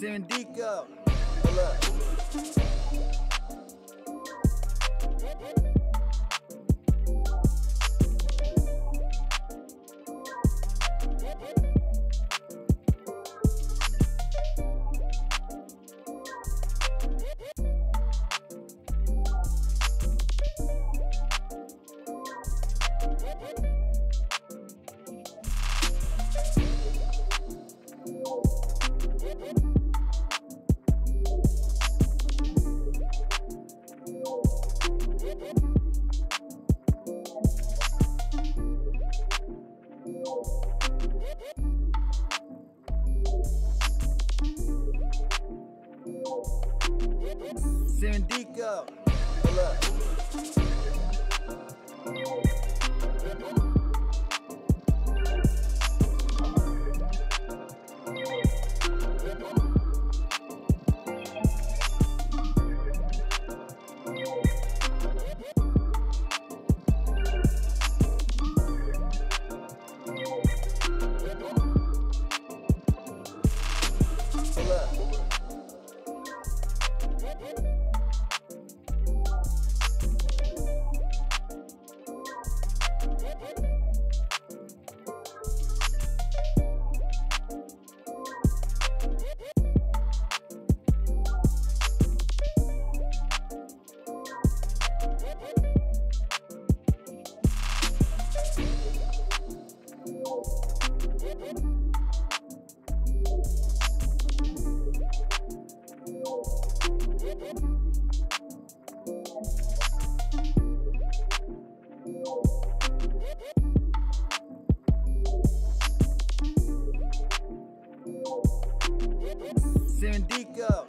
Seven Dico. Hold up. Seven Seven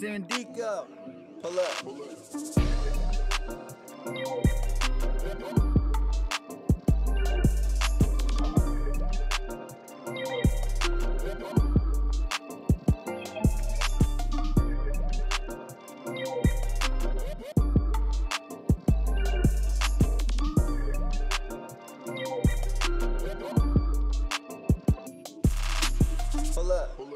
Sandico, pull up. Pull up. Pull up. Pull up.